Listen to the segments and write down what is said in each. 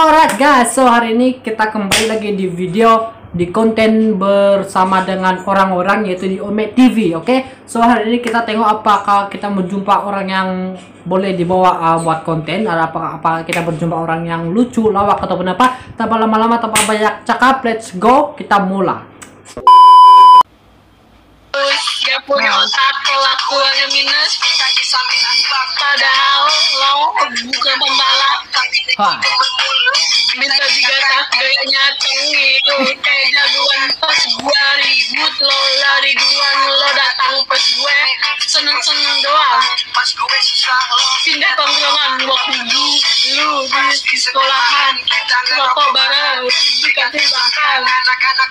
Alright guys, so hari ini kita kembali lagi di video di konten bersama dengan orang-orang yaitu di Ome TV, oke? So hari ini kita tengok apakah kita menjumpa orang yang boleh dibawa uh, buat konten, atau apa apa kita berjumpa orang yang lucu, lawak ataupun apa? Tanpa lama-lama, tanpa banyak cakap, let's go, kita mulai. Gak punya otak kelakuannya minus Padahal lo bukan pembalap Hah. Minta digatak gayanya tengiru Kayak jagoan pas gua ribut Lo lari duluan lo datang pas gue. Seneng-seneng doang. Pindah tongkrongan waktu lu di sekolahan Rokok bareng Dikasih bahkan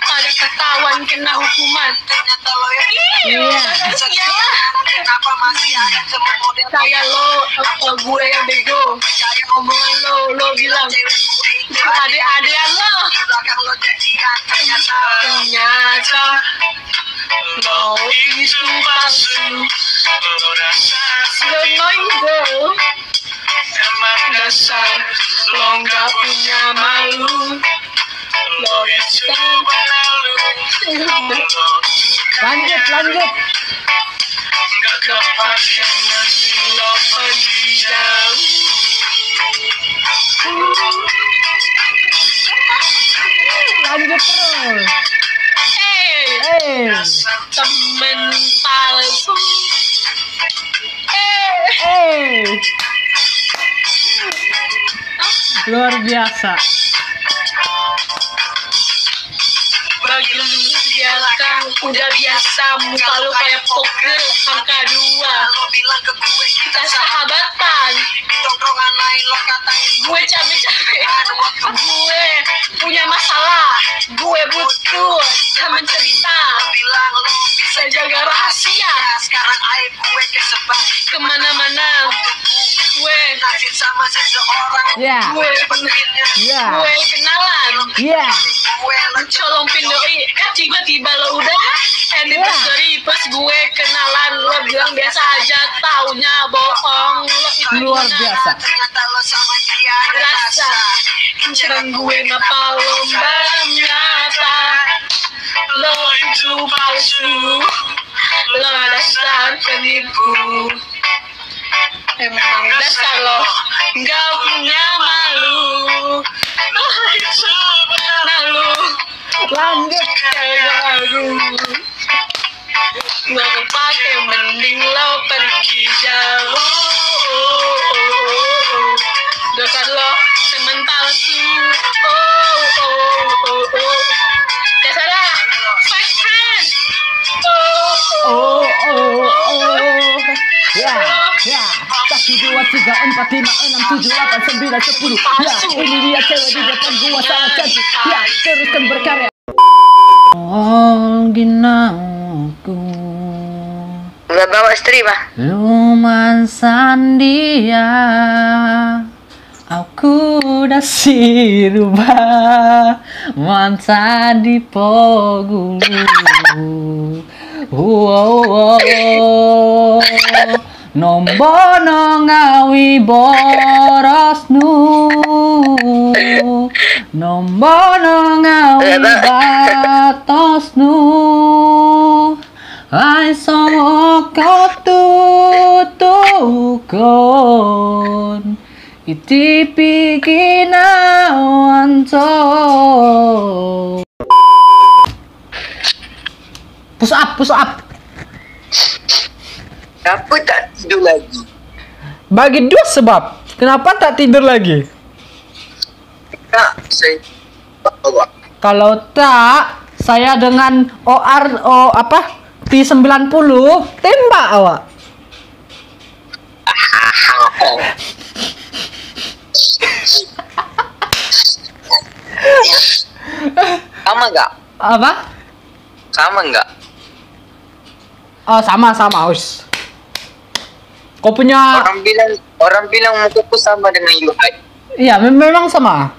Ada ketahuan kena hukuman. Iya. Kenapa masih ada Saya lo, apa gue yang bego. Omongan lo, lo bilang Adik-adikan lo. Ternyata. Lo itu palsu Lengoy bro Emang dasar Lo gak punya malu Lo itu malu Lanjut, lanjut. Gak kepakaian lo pergi jauh Lanjut terus. Hey, Eh, temen palsu Eh, eh. Luar biasa. bagi biasa udah biasa muka lu kayak poker angka dua. Kita sahabatan. Gue capek-capek Ya. gue Ya. gue kenalan. Ya. colong pindoi eh tiba-tiba lo udah anniversary pas gue kenalan lo bilang biasa aja taunya bohong. Lo itu Luar biasa. ternyata lo sama dia rasa. inceran gue ngapa lomba nyata lo itu palsu lo dasar penipu Emang dasar lo. Nggak punya malu. Malu. Lanjut. Aduh Gak kepake mending lo pergi jauh tiga, empat, lima, enam, tujuh, delapan, sembilan, sepuluh. Ya, ini dia cewek di depan gua sangat cantik. Ya, teruskan berkarya. Oh, ginauku. Gak bawa stream ah. Luman sandia Aku dah sirubah Mansa di pogu Wow, wow. Nombono ngawi boros nu Nombono ngawi batos nu Ai so kau tutukon Iti pikinawan to Push up, push up. Kenapa tak tidur lagi? Bagi dua sebab Kenapa tak tidur lagi? Tak, saya bawa. Kalau tak Saya dengan OR o, apa? P90 Tembak awak Sama nggak? Apa? Sama nggak? Oh sama sama us. Kau punya Orang bilang orang bilang mukaku sama dengan Yuhai. Iya mem- memang sama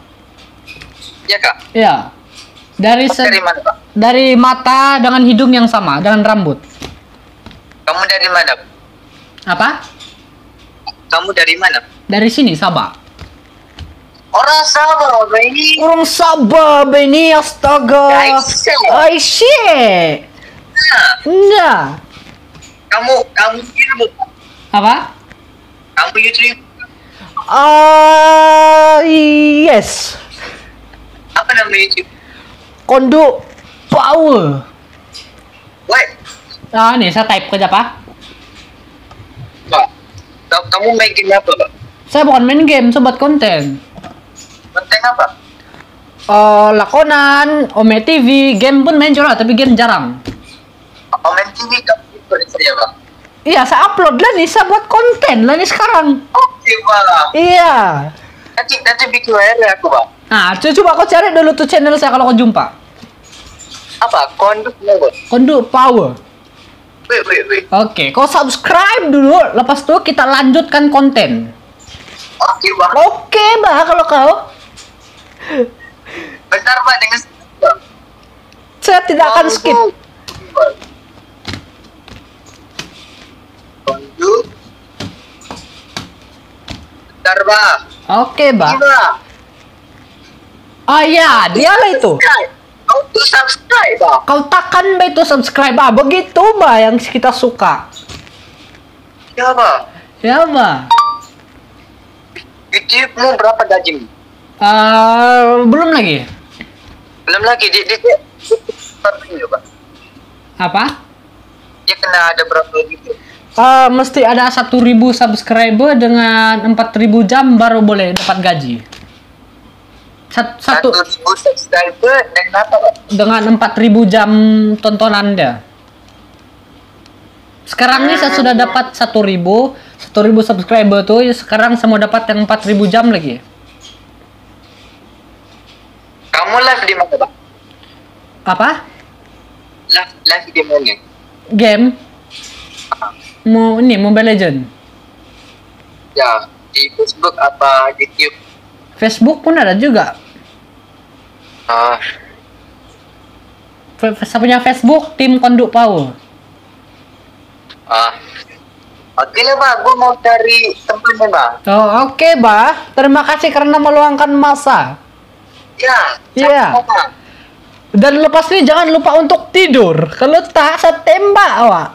Ya kak? Iya Dari se- dari mana kak? dari mata dengan hidung yang sama dengan rambut Kamu dari mana? Apa? Kamu dari mana? Dari sini Sabah Orang Sabah, baby. Orang Sabah ini astaga. Aisyah. Aisyah. Nah. Kamu, kamu YouTube. Apa? Kamu YouTube. Ah, yes. Apa nama YouTube? Kondo Power. What? Ah, nih saya type kerja apa? Pak, ka- kamu main game apa, Pak? Saya bukan main game, saya buat konten. Konten apa? Eh, lakonan, Ome TV, game pun main juga, tapi game jarang. Main TV kamu ikut saya, Pak. Iya, saya upload lah nih, saya buat konten lah nih sekarang. Oke, Pak. Iya. Nanti, nanti bikin WR aku, Pak. Nah, co- coba kau cari dulu tuh channel saya kalau kau jumpa. Apa? Konduk apa? Kondo Power. Wait, wait, wait. Oke, kau subscribe dulu, lepas itu kita lanjutkan konten. Oke, Pak. Oke, bah kalau kau. Bentar, Pak, dengan. Saya tidak akan skip. Konduk. Bentar, Pak. Oke, bah. Iya. Ah ya, dialah itu. Subscribe. Kau tuh subscribe, Pak. Kau tekan bah itu subscribe, ah begitu bah yang kita suka. Ya, Pak. Ya, bah. YouTube-mu berapa gaji? Eh, belum lagi. Belum lagi, dia, dia, dia, dia? Dia kena ada berapa gitu? Eh, mesti ada 1000 subscriber dengan 4000 jam baru boleh dapat gaji. Sat- Satu, Satu subscriber dan apa, dengan 4000 jam tontonan dia. Sekarang ini saya sudah dapat 1000 1000 subscriber tuh ya sekarang saya mau dapat yang 4000 jam lagi. Kamu live di mana, Pak? Apa? Live, live di mana? Game? Mau ini Mobile Legend. Ya, di Facebook apa YouTube? Facebook pun ada juga. Ah, Saya punya Facebook tim Konduk Power. ah. Oke lah, Pak. Gue mau cari tempatnya, Pak. Oh, oke, Bah. Terima kasih karena meluangkan masa. Ya, Iya. Pak. Dan lepas ini jangan lupa untuk tidur. Kalau tak, saya tembak awak.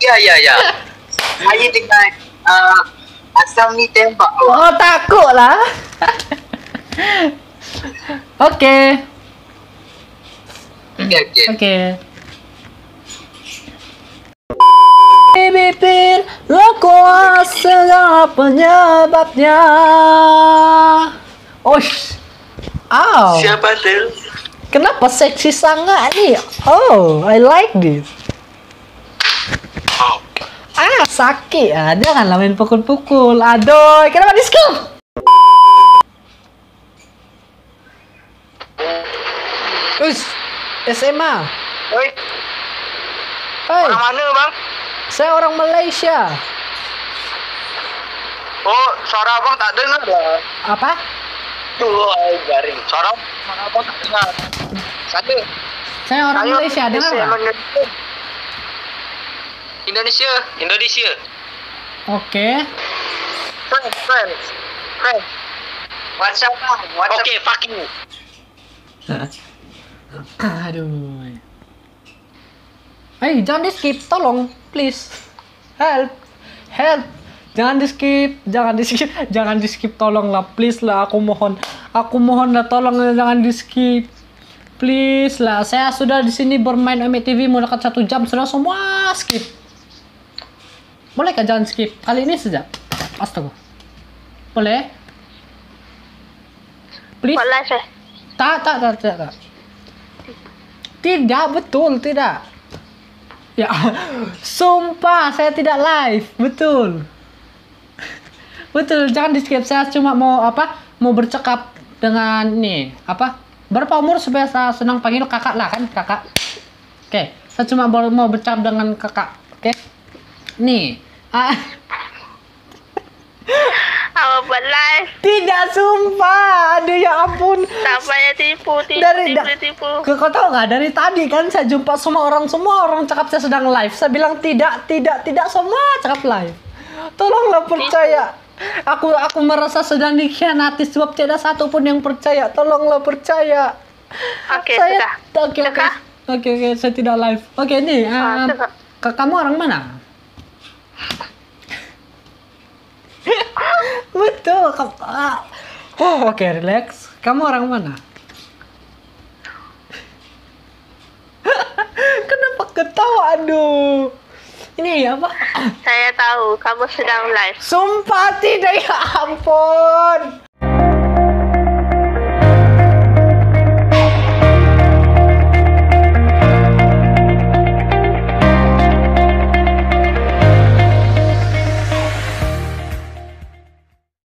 Ya, ya, ya. Saya dengan uh, asam ni tembak. Oh, takut lah. Oke. Oke, oke. Oke. Bibir lo kuasa penyebabnya. Osh. Ow. Siapa tuh? Kenapa seksi sangat nih? Oh, I like this. Sakit. Ah, janganlah main pukul-pukul. Aduh, kenapa di skill? Us, SMA. Oi, Hai, orang mana, Bang? saya orang Malaysia. Oh, suara Abang tak dengar lah. Apa? Tuh, garing. Suara suara Abang tak dengar. Satu. Saya orang Ayo, Malaysia, dengar nggak? Indonesia. Indonesia. Oke. Friends, friends, friends. WhatsApp, Bang. WhatsApp. Oke, fuck you. Aduh. Hey, jangan di skip, tolong, please. Help, help. Jangan di skip, jangan di skip, jangan di skip, tolonglah, please lah, aku mohon, aku mohon lah, tolong jangan di skip, please lah. Saya sudah di sini bermain Ame TV mau dekat satu jam, sudah semua skip. Bolehkah jangan skip? Kali ini saja. Astaga. Boleh? Please. Buat live eh? Tak, tak, tak, tak, tak. Tidak, betul, tidak. Ya, sumpah saya tidak live, betul. Betul, jangan di skip. Saya cuma mau apa? Mau bercakap dengan nih, apa? Berapa umur supaya saya senang panggil kakak lah kan, kakak. Oke, saya cuma mau bercakap dengan kakak. Oke. Nih. Ah, Apa buat live? tidak sumpah. Aduh ya ampun. Tak payah tipu, tipu, Dari- tipu, tipu. Kau, kau tahu nggak dari tadi kan saya jumpa semua orang semua orang cakap saya sedang live. Saya bilang tidak tidak tidak semua cakap live. Tolonglah percaya. Aku aku merasa sedang dikhianati sebab tidak satu pun yang percaya. Tolonglah percaya. Oke, saya sudah. oke oke Sudah. oke oke saya tidak live. Oke nih, Ah, um, sudah. ke kamu orang mana? Betul. Ah. Oh oke relax. Kamu orang mana? Kenapa ketawa? Aduh. Ini apa? Saya tahu kamu sedang live. Sumpah tidak ya ampun.